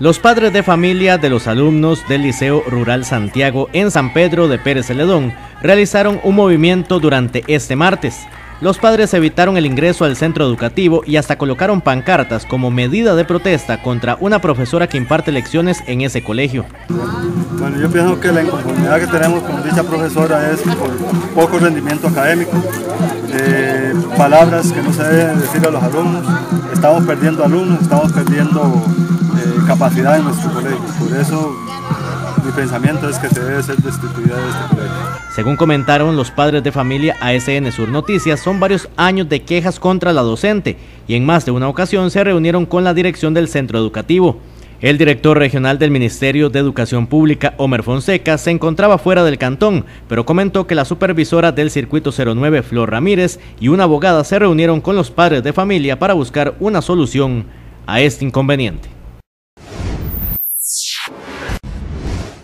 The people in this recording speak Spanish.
Los padres de familia de los alumnos del Liceo Rural Santiago en San Pedro de Pérez Celedón realizaron un movimiento durante este martes. Los padres evitaron el ingreso al centro educativo y hasta colocaron pancartas como medida de protesta contra una profesora que imparte lecciones en ese colegio. Bueno, yo pienso que la inconformidad que tenemos con dicha profesora es por poco rendimiento académico, eh, palabras que no se deben decir a los alumnos, estamos perdiendo alumnos, estamos perdiendo capacidad en nuestro colegio. Por eso mi pensamiento es que se debe ser destituida de este colegio. Según comentaron los padres de familia ASN Sur Noticias, son varios años de quejas contra la docente y en más de una ocasión se reunieron con la dirección del centro educativo. El director regional del Ministerio de Educación Pública, Homer Fonseca, se encontraba fuera del cantón, pero comentó que la supervisora del Circuito 09, Flor Ramírez, y una abogada se reunieron con los padres de familia para buscar una solución a este inconveniente.